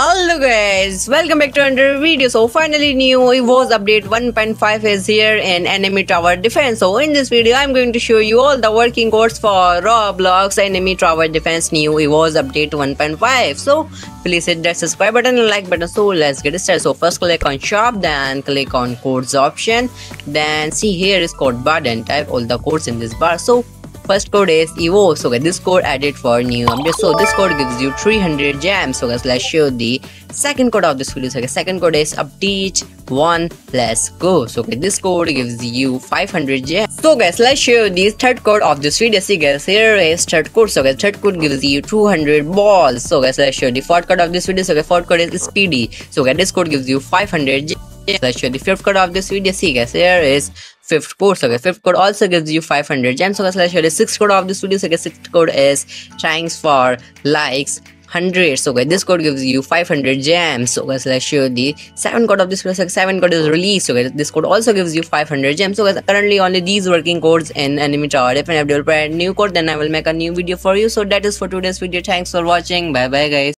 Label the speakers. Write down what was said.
Speaker 1: Hello guys, welcome back to another video. So finally new EVOS update 1.5 is here in Anime Tower Defense. So in this video I'm going to show you all the working codes for Roblox Anime Tower Defense new EVOS update 1.5. So please hit that subscribe button and like button. So let's get started. So first click on shop, then click on codes option. Then see here is code bar, then type all the codes in this bar. So first code is evo so guys this code added for new. So this code gives you 300 gems so guys let's show the second code of this video. So guys second code is update one let's go. So okay, this code gives you 500 gems so guys let's show the third code of this video. See guys here is third code. So guys third code gives you 200 balls. So guys let's show the fourth code of this video. So guys fourth code is speedy. So guys this code gives you 500 gems let's show the fifth code of this video see guys here is fifth code. So fifth code also gives you 500 gems. So guys let's the sixth code of this video. So guys sixth code is thanks for likes 100 so guys this code gives you 500 gems. So guys let's show the seven code of this video. So seven code is released. So guys this code also gives you 500 gems. So guys currently only these working codes in Anime Tower. If i have developed a new code then i will make a new video for you. So that is for today's video. Thanks for watching. Bye bye guys